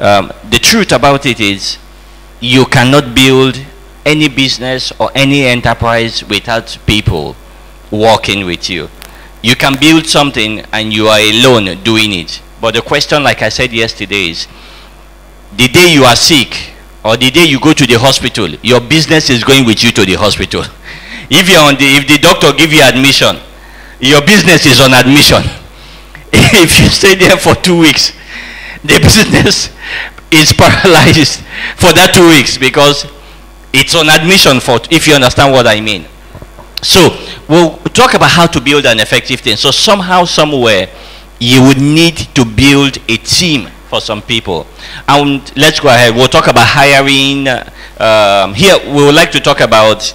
Um, the truth about it is, you cannot build any business or any enterprise without people working with you. You can build something and you are alone doing it. But the question, like I said yesterday, is the day you are sick or the day you go to the hospital, your business is going with you to the hospital. If you're on the, if the doctor give you admission, your business is on admission. if you stay there for two weeks, the business is paralyzed for that two weeks because it's on admission for, if you understand what I mean. So we'll talk about how to build an effective team. So somehow, somewhere, you would need to build a team for some people. And let's go ahead. We'll talk about hiring. Um, here, we would like to talk about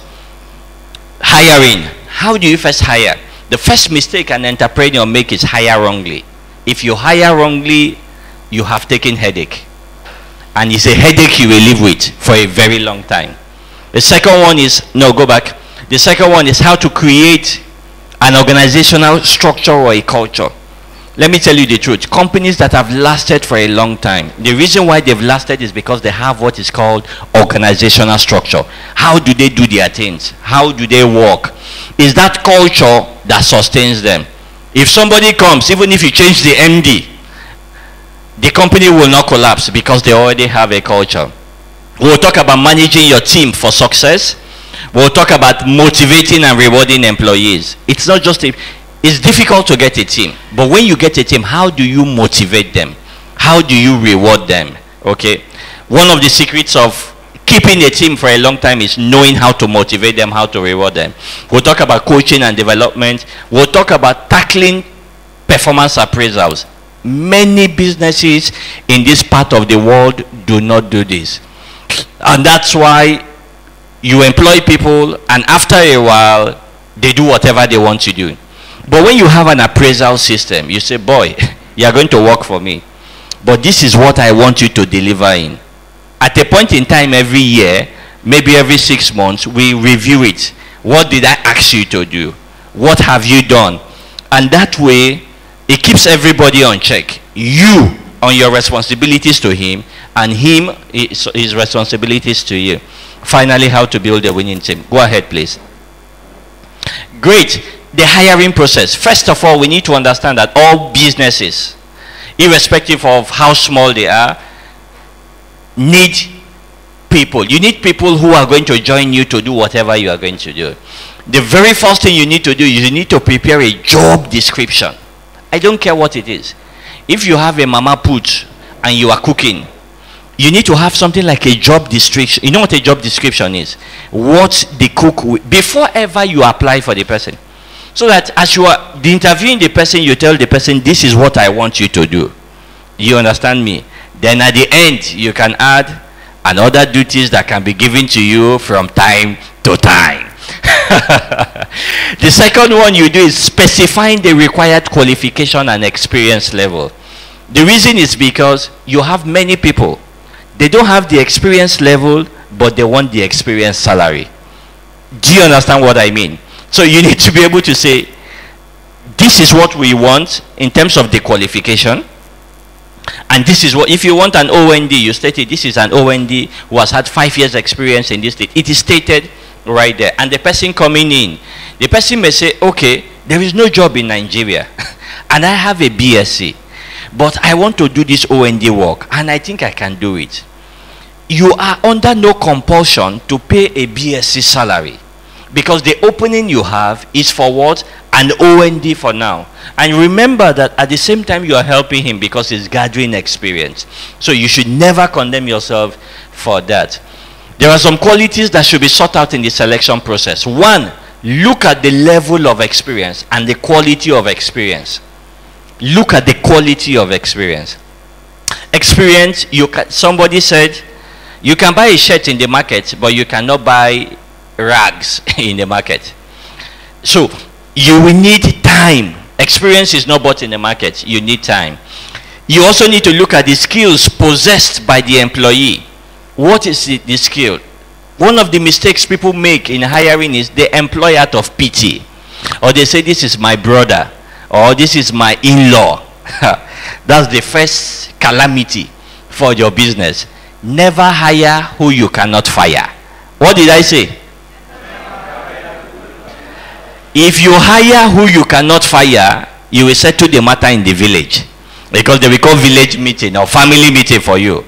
hiring. How do you first hire? The first mistake an entrepreneur make is hire wrongly. If you hire wrongly, you have taken headache. And it's a headache you will live with for a very long time. The second one is, no, go back. The second one is how to create an organizational structure or a culture. Let me tell you the truth. Companies that have lasted for a long time, the reason why they've lasted is because they have what is called organizational structure. How do they do their things? How do they work? Is that culture that sustains them? If somebody comes, even if you change the MD, the company will not collapse because they already have a culture. We'll talk about managing your team for success. We'll talk about motivating and rewarding employees. It's not just a, it's difficult to get a team. But when you get a team, how do you motivate them? How do you reward them? Okay. One of the secrets of keeping a team for a long time is knowing how to motivate them, how to reward them. We'll talk about coaching and development. We'll talk about tackling performance appraisals. Many businesses in this part of the world do not do this. And that's why you employ people and after a while they do whatever they want to do. But when you have an appraisal system, you say, boy, you are going to work for me. But this is what I want you to deliver in. At a point in time every year, maybe every six months, we review it. What did I ask you to do? What have you done? And that way, it keeps everybody on check. You on your responsibilities to him, and him his, his responsibilities to you. Finally, how to build a winning team. Go ahead, please. Great. The hiring process. First of all, we need to understand that all businesses, irrespective of how small they are, need people. You need people who are going to join you to do whatever you are going to do. The very first thing you need to do is you need to prepare a job description. I don't care what it is. If you have a mama put and you are cooking, you need to have something like a job description. You know what a job description is? What the cook will, before ever you apply for the person. So that as you are interviewing the person, you tell the person, this is what I want you to do. You understand me? Then at the end, you can add and other duties that can be given to you from time to time. the second one you do is specifying the required qualification and experience level. The reason is because you have many people. They don't have the experience level, but they want the experience salary. Do you understand what I mean? So you need to be able to say, this is what we want in terms of the qualification. And this is what, if you want an OND, you stated this is an OND who has had five years experience in this state. It is stated right there. And the person coming in, the person may say, okay, there is no job in Nigeria. and I have a BSc. But I want to do this OND work. And I think I can do it. You are under no compulsion to pay a BSc salary. Because the opening you have is for what? An OND for now. And remember that at the same time you are helping him because he's gathering experience. So you should never condemn yourself for that. There are some qualities that should be sought out in the selection process. One, look at the level of experience and the quality of experience. Look at the quality of experience. Experience, you can, somebody said, you can buy a shirt in the market, but you cannot buy rags in the market. So, you will need time. Experience is not bought in the market. You need time. You also need to look at the skills possessed by the employee. What is the, the skill? One of the mistakes people make in hiring is they employ out of pity. Or they say, this is my brother. Or this is my in-law. That's the first calamity for your business. Never hire who you cannot fire. What did I say? If you hire who you cannot fire, you will settle the matter in the village. Because they will call village meeting or family meeting for you.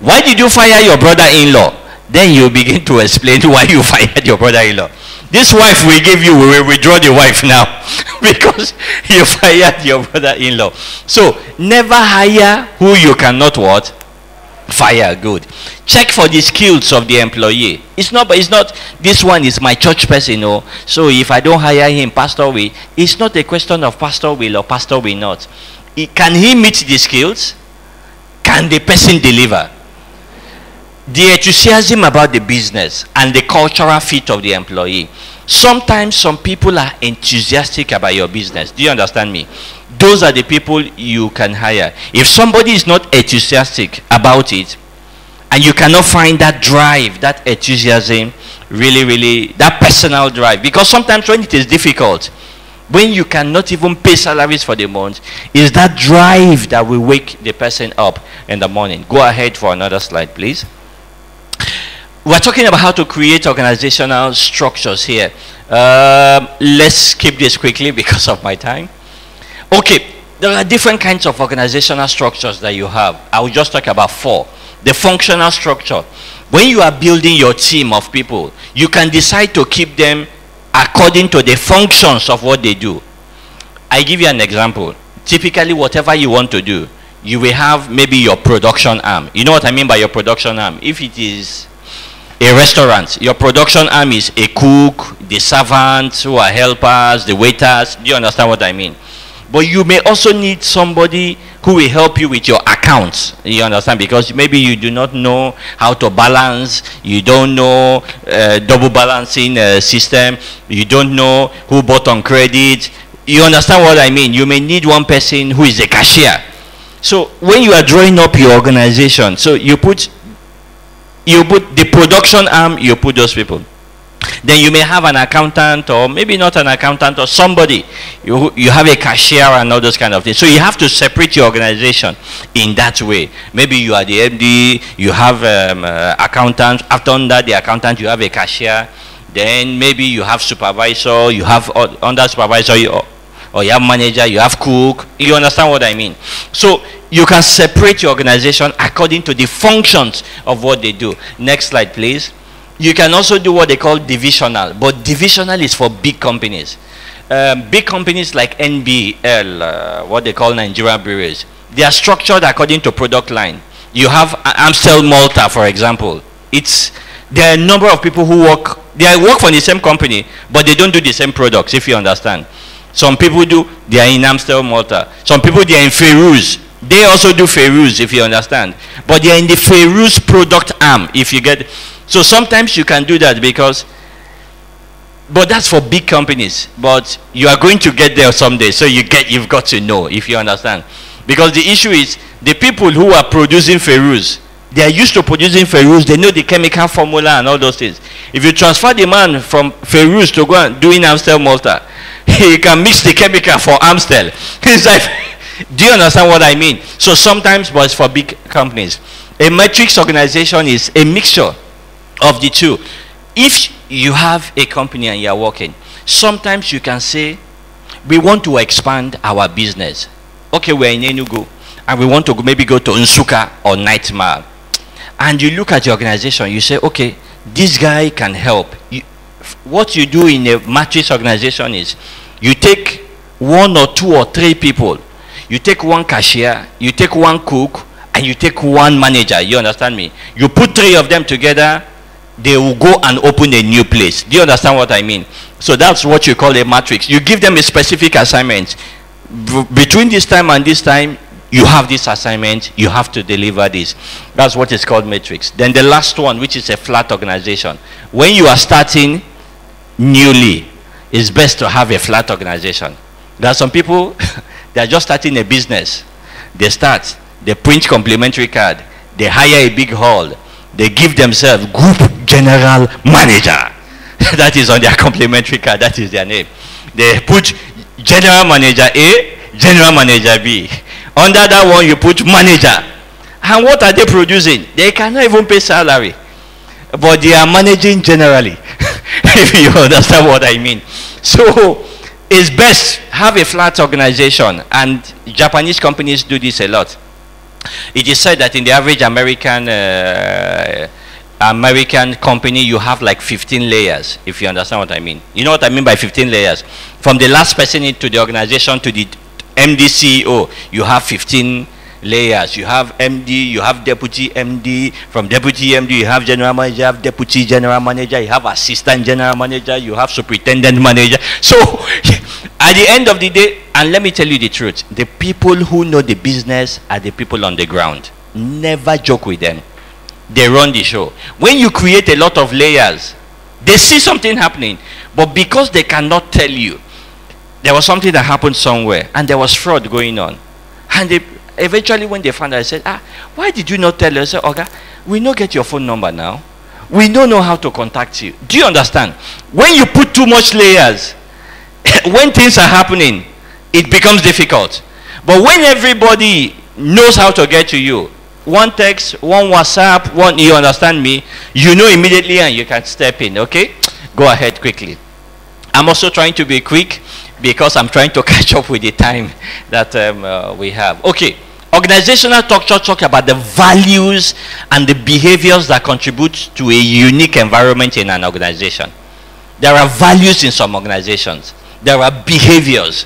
Why did you fire your brother-in-law? Then you begin to explain why you fired your brother-in-law. This wife we give you, we will withdraw the wife now because you fired your brother-in-law. So never hire who you cannot what? Fire. Good. Check for the skills of the employee. It's not, but it's not. This one is my church person, know. So if I don't hire him, pastor will. It's not a question of pastor will or pastor will not. Can he meet the skills? Can the person deliver? The enthusiasm about the business and the cultural fit of the employee. Sometimes some people are enthusiastic about your business. Do you understand me? Those are the people you can hire. If somebody is not enthusiastic about it, and you cannot find that drive, that enthusiasm, really, really, that personal drive, because sometimes when it is difficult, when you cannot even pay salaries for the month, is that drive that will wake the person up in the morning. Go ahead for another slide, please we're talking about how to create organizational structures here. Um, let's skip this quickly because of my time. Okay, there are different kinds of organizational structures that you have. I will just talk about four. The functional structure. When you are building your team of people, you can decide to keep them according to the functions of what they do. I give you an example. Typically, whatever you want to do, you will have maybe your production arm. You know what I mean by your production arm? If it is a restaurant, your production arm is a cook, the servants who are helpers, the waiters. Do you understand what I mean? But you may also need somebody who will help you with your accounts. You understand? Because maybe you do not know how to balance, you don't know uh, double balancing uh, system, you don't know who bought on credit. You understand what I mean? You may need one person who is a cashier. So when you are drawing up your organization, so you put you put the production arm, you put those people. Then you may have an accountant or maybe not an accountant or somebody. You, you have a cashier and all those kind of things. So you have to separate your organization in that way. Maybe you are the MD, you have um, uh, accountant. After under the accountant, you have a cashier. Then maybe you have supervisor, you have under supervisor, you, or you have manager, you have cook. You understand what I mean? So you can separate your organization according to the functions of what they do. Next slide, please. You can also do what they call divisional, but divisional is for big companies. Um, big companies like NBL, uh, what they call Nigeria Breweries, they are structured according to product line. You have Amstel Malta, for example. It's there are a number of people who work. They work for the same company, but they don't do the same products. If you understand. Some people do, they are in Amstel Malta. Some people, they are in Fayrouz. They also do Fayrouz, if you understand. But they are in the Fayrouz product arm, if you get. So sometimes you can do that because, but that's for big companies. But you are going to get there someday, so you get, you've got to know, if you understand. Because the issue is, the people who are producing Fayrouz, they are used to producing Fayrouz. They know the chemical formula and all those things. If you transfer the man from Fayrouz to go and do in Amstel Malta, he can mix the chemical for Amstel. He's like, do you understand what I mean? So sometimes, but it's for big companies. A matrix organization is a mixture of the two. If you have a company and you are working, sometimes you can say, we want to expand our business. Okay, we're in Enugu, and we want to maybe go to Nsukka or Ninth Mile. And you look at your organization, you say, okay, this guy can help. You, what you do in a matrix organization is you take one or two or three people. You take one cashier, you take one cook, and you take one manager. You understand me? You put three of them together, they will go and open a new place. Do you understand what I mean? So that's what you call a matrix. You give them a specific assignment. B between this time and this time, you have this assignment, you have to deliver this. That's what is called matrix. Then the last one, which is a flat organization. When you are starting newly, it's best to have a flat organization. There are some people, they are just starting a business. They start, they print complimentary card, they hire a big hall, they give themselves group general manager. that is on their complimentary card, that is their name. They put general manager A, general manager B. Under that one, you put manager. And what are they producing? They cannot even pay salary. But they are managing generally. if you understand what I mean. So it's best have a flat organization and Japanese companies do this a lot. It is said that in the average American uh, American company, you have like 15 layers, if you understand what I mean. You know what I mean by 15 layers? From the last person into the organization to the MD CEO, you have 15 layers. You have MD, you have deputy MD. From deputy MD, you have general manager, you have deputy general manager, you have assistant general manager, you have superintendent manager. So, at the end of the day, and let me tell you the truth, the people who know the business are the people on the ground. Never joke with them. They run the show. When you create a lot of layers, they see something happening, but because they cannot tell you, there was something that happened somewhere, and there was fraud going on. And they eventually when they found out, I said, ah, why did you not tell us? I said, okay, we don't get your phone number now. We don't know how to contact you. Do you understand? When you put too much layers, when things are happening, it becomes difficult. But when everybody knows how to get to you, one text, one WhatsApp, one, you understand me, you know immediately and you can step in, okay? Go ahead quickly. I'm also trying to be quick because I'm trying to catch up with the time that um, uh, we have. Okay. Organizational structure talk about the values and the behaviors that contribute to a unique environment in an organization. There are values in some organizations. There are behaviors.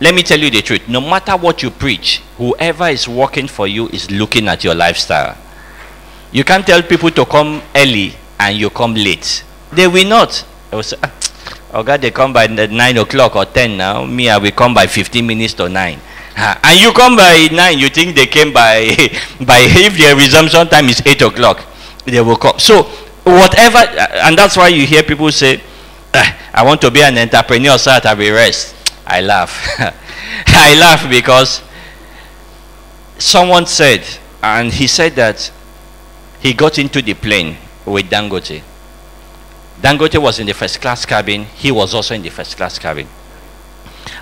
Let me tell you the truth. No matter what you preach, whoever is working for you is looking at your lifestyle. You can't tell people to come early and you come late. They will not. Will say, ah, God, they come by 9 o'clock or 10 now. Me, I will come by 15 minutes to 9 and you come by 9 you think they came by by if their resumption time is 8 o'clock they will come. So whatever and that's why you hear people say ah, i want to be an entrepreneur so that i will rest. I laugh. I laugh because someone said and he said that he got into the plane with dangote dangote was in the first class cabin he was also in the first class cabin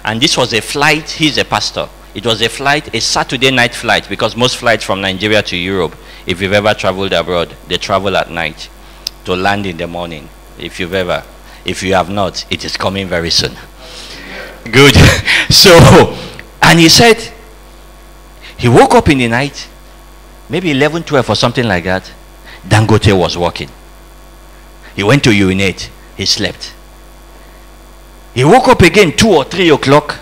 and this was a flight he's a pastor it was a flight, a Saturday night flight, because most flights from Nigeria to Europe, if you've ever traveled abroad, they travel at night to land in the morning. If you've ever, if you have not, it is coming very soon. Good. so, and he said, he woke up in the night, maybe 11, 12 or something like that. Dangote was walking. He went to urinate. He slept. He woke up again 2 or 3 o'clock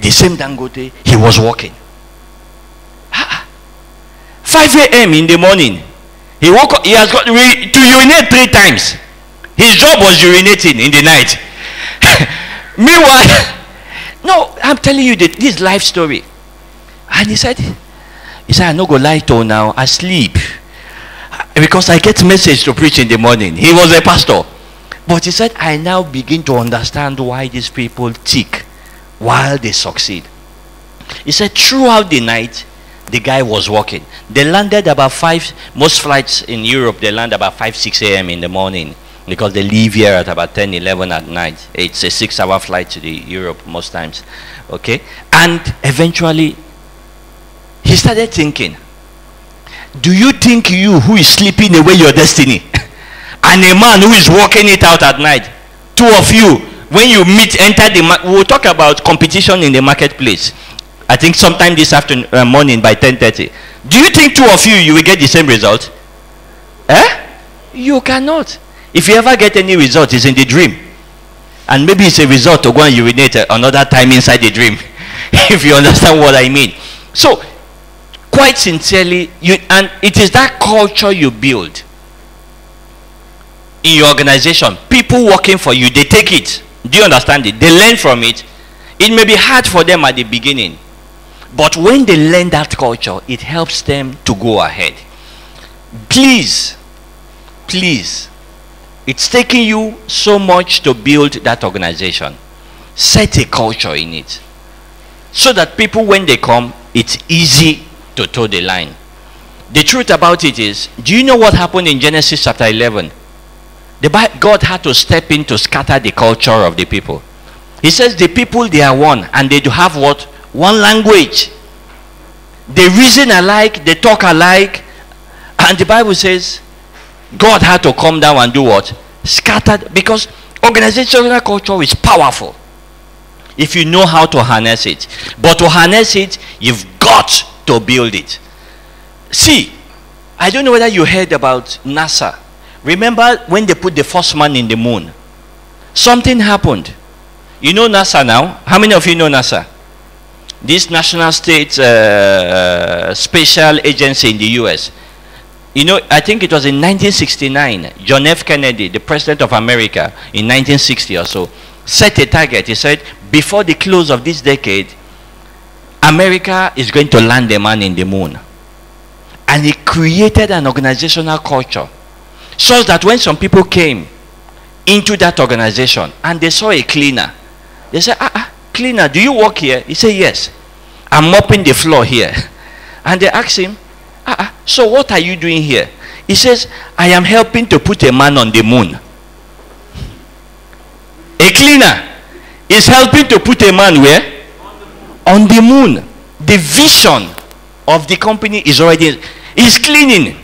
the same Dangote, he was walking. Ah, ah. 5 a.m. in the morning, he woke up, he has got to urinate three times. His job was urinating in the night. Meanwhile, no, I'm telling you that this life story. And he said, he said, I no go lie to now, I sleep. Because I get message to preach in the morning. He was a pastor. But he said, I now begin to understand why these people tick while they succeed. He said throughout the night, the guy was walking. They landed about 5, most flights in Europe, they land about 5, 6 a.m. in the morning because they leave here at about 10, 11 at night. It's a six hour flight to the Europe most times. Okay? And eventually, he started thinking, do you think you who is sleeping away your destiny and a man who is working it out at night, two of you when you meet, enter the, we'll talk about competition in the marketplace. I think sometime this afternoon, uh, morning by 10.30. Do you think two of you, you will get the same result? Eh? You cannot. If you ever get any result, it's in the dream. And maybe it's a result to go and urinate another time inside the dream. if you understand what I mean. So, quite sincerely, you, and it is that culture you build in your organization. People working for you, they take it. Do you understand it? They learn from it. It may be hard for them at the beginning. But when they learn that culture, it helps them to go ahead. Please, please, it's taking you so much to build that organization. Set a culture in it. So that people, when they come, it's easy to toe the line. The truth about it is, do you know what happened in Genesis chapter 11? The God had to step in to scatter the culture of the people. He says the people they are one and they do have what? One language. They reason alike, they talk alike. And the Bible says God had to come down and do what? Scattered because organizational culture is powerful if you know how to harness it. But to harness it, you've got to build it. See, I don't know whether you heard about NASA. Remember when they put the first man in the moon? Something happened. You know NASA now? How many of you know NASA? This National State uh, Special Agency in the US. You know, I think it was in 1969, John F. Kennedy, the President of America, in 1960 or so, set a target. He said, before the close of this decade, America is going to land a man in the moon. And he created an organizational culture so that when some people came into that organization and they saw a cleaner, they said, ah, ah, cleaner, do you work here? He said, yes. I'm mopping the floor here. And they asked him, ah, ah, so what are you doing here? He says, I am helping to put a man on the moon. A cleaner is helping to put a man where? On the moon. The vision of the company is already, he's cleaning.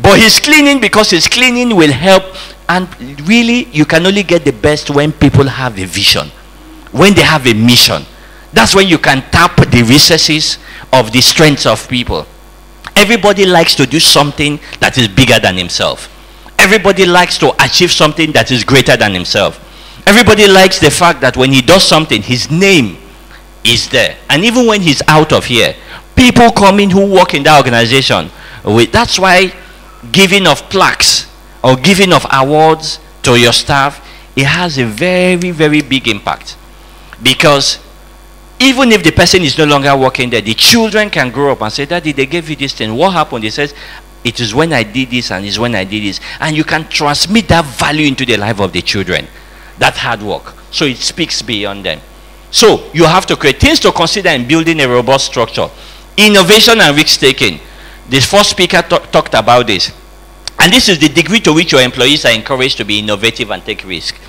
But he's cleaning because his cleaning will help. And really, you can only get the best when people have a vision, when they have a mission. That's when you can tap the resources of the strengths of people. Everybody likes to do something that is bigger than himself. Everybody likes to achieve something that is greater than himself. Everybody likes the fact that when he does something, his name is there. And even when he's out of here, people come in who work in that organization. That's why giving of plaques or giving of awards to your staff, it has a very, very big impact. Because even if the person is no longer working there, the children can grow up and say, Daddy, they gave you this thing. What happened? He says, It is when I did this and it's when I did this. And you can transmit that value into the life of the children. That hard work. So it speaks beyond them. So you have to create things to consider in building a robust structure. Innovation and risk taking. The first speaker talked about this. And this is the degree to which your employees are encouraged to be innovative and take risk.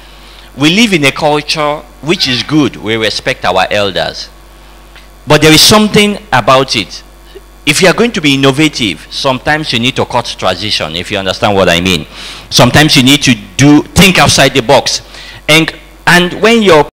We live in a culture which is good. We respect our elders. But there is something about it. If you are going to be innovative, sometimes you need to cut tradition, if you understand what I mean. Sometimes you need to do think outside the box. And, and when your